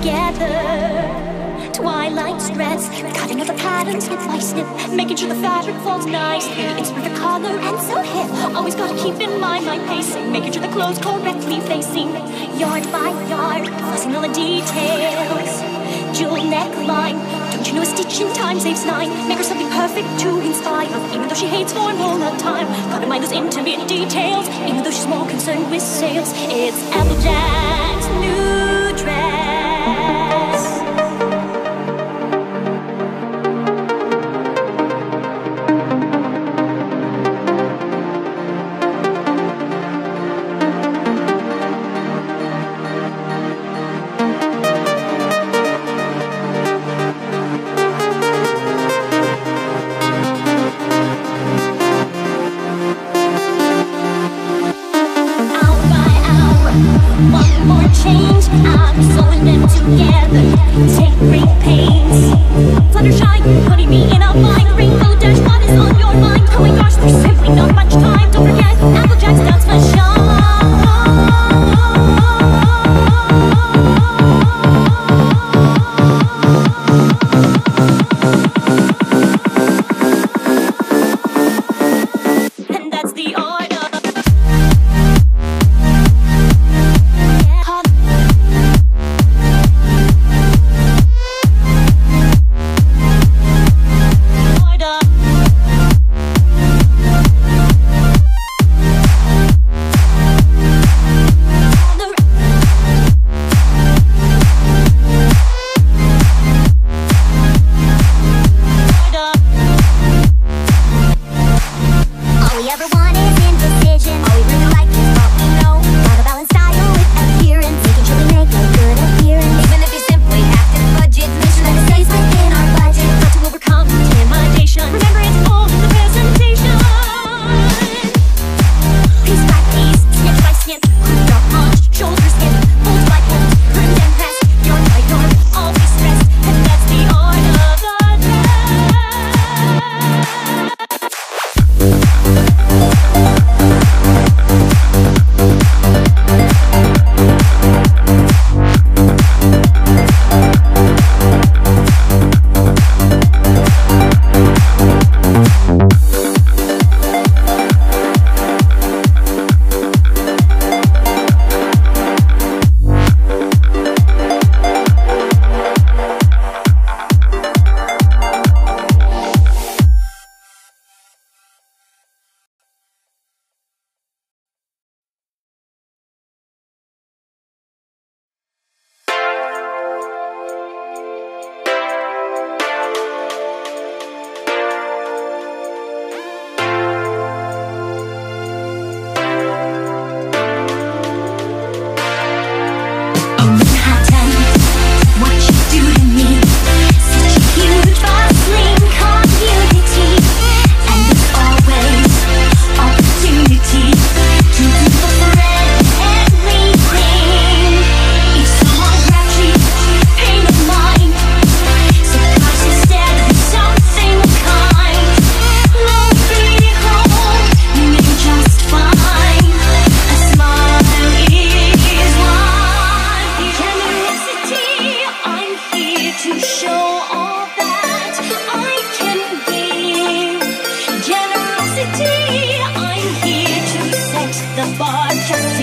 together. Twilight stress, cutting out the pattern snip by snip, making sure the fabric folds nicely. It's with the collar and so hip. Always gotta keep in mind my pacing, making sure the clothes correctly facing, yard by yard, fussing all the details. Jewel neckline, don't you know a stitch in time saves nine? Make her something perfect to inspire, even though she hates form all the time. Gotta mind those intimate details, even though she's more concerned with sales. It's Applejack's new.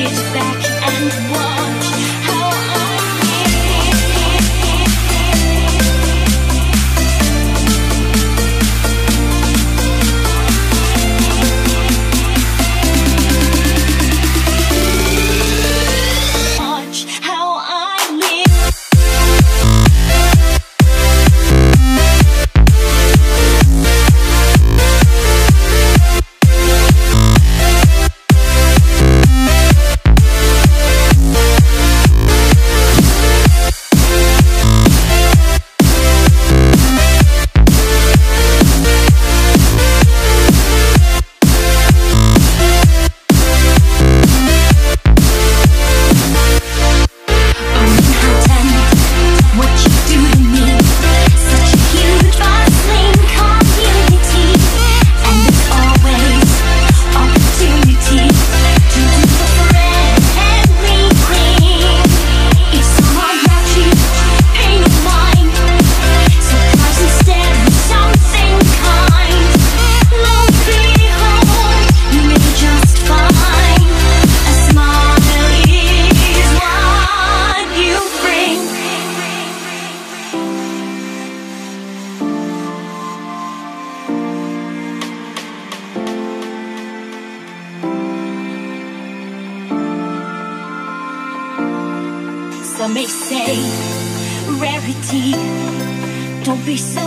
espera. Be so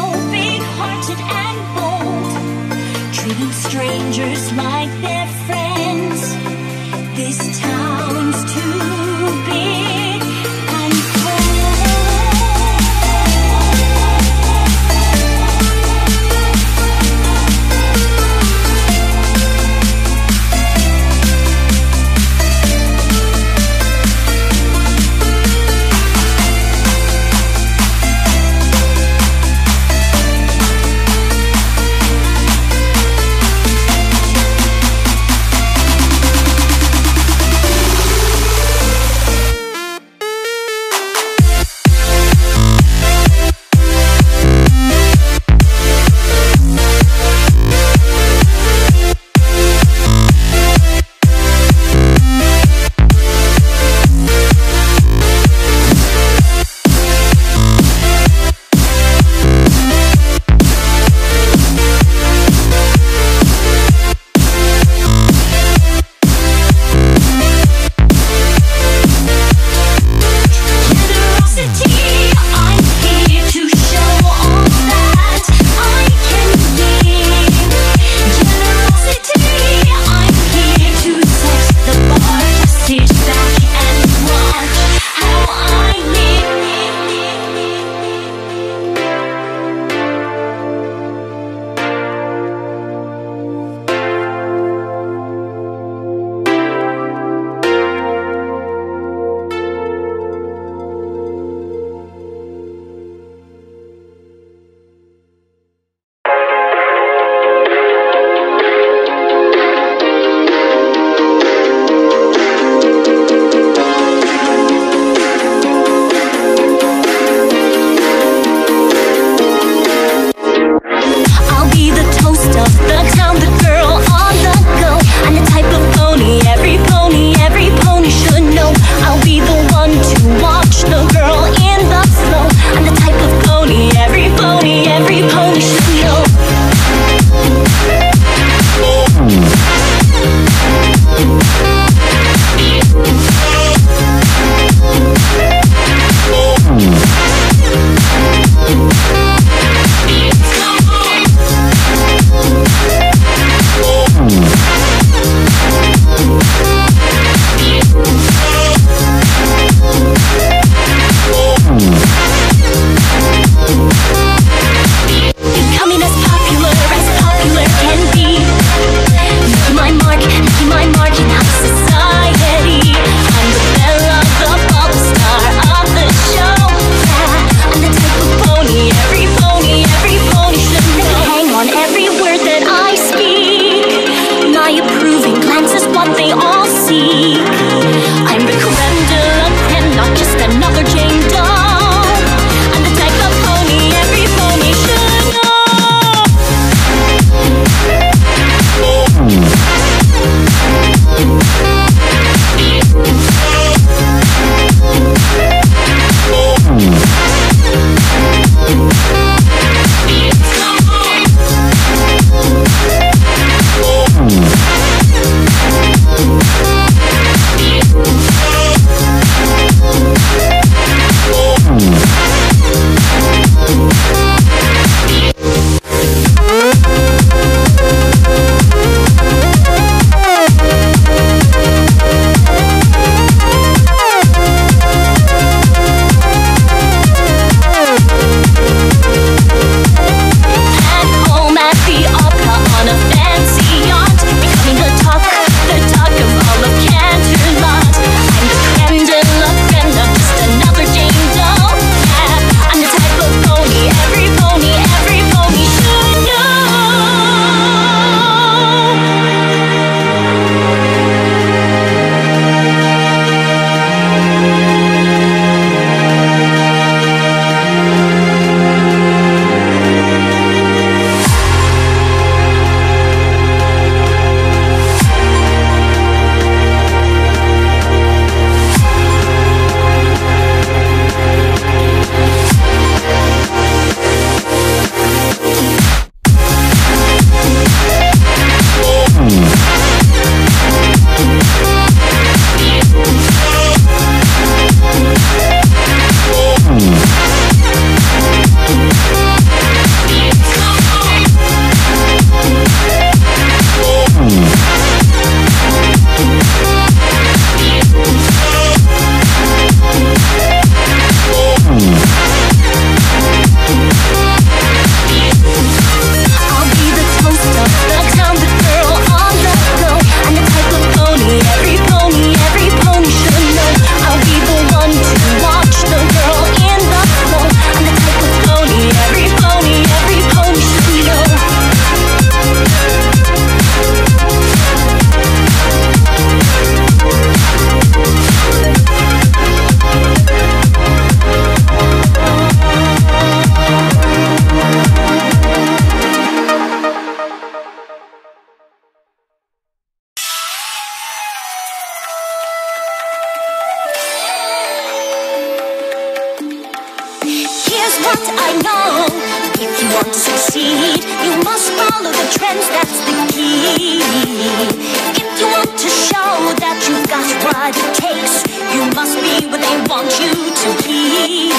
God it takes. You must be what they want you to be.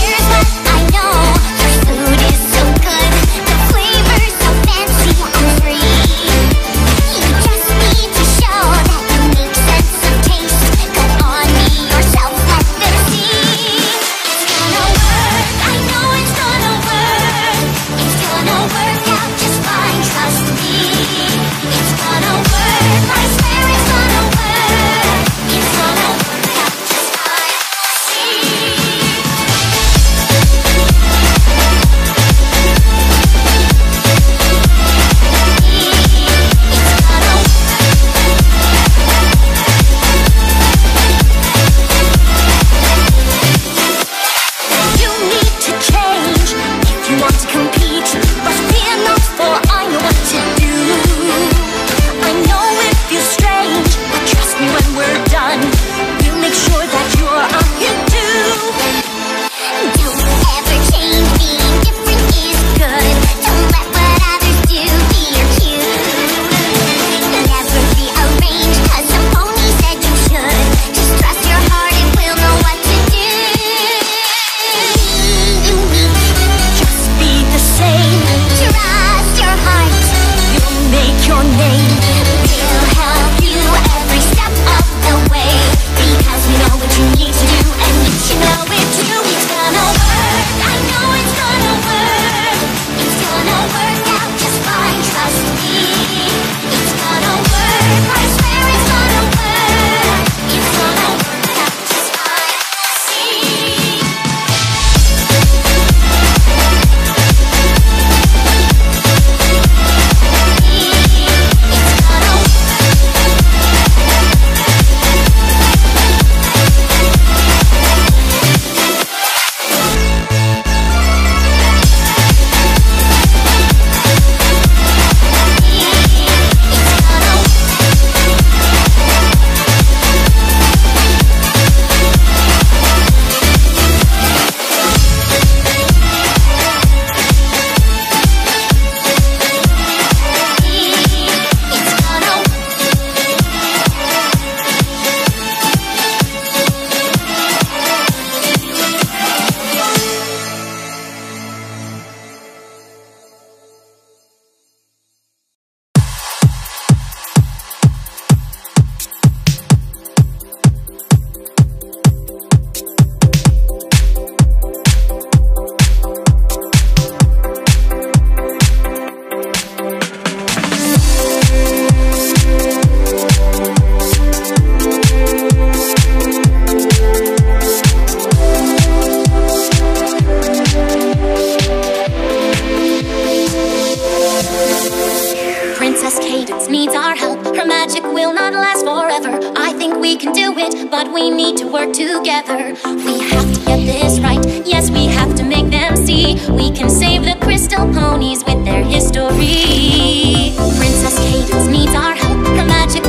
Here's what I know: pursuit. I think we can do it, but we need to work together. We have to get this right. Yes, we have to make them see we can save the crystal ponies with their history. Princess Cadance needs our help. Her magic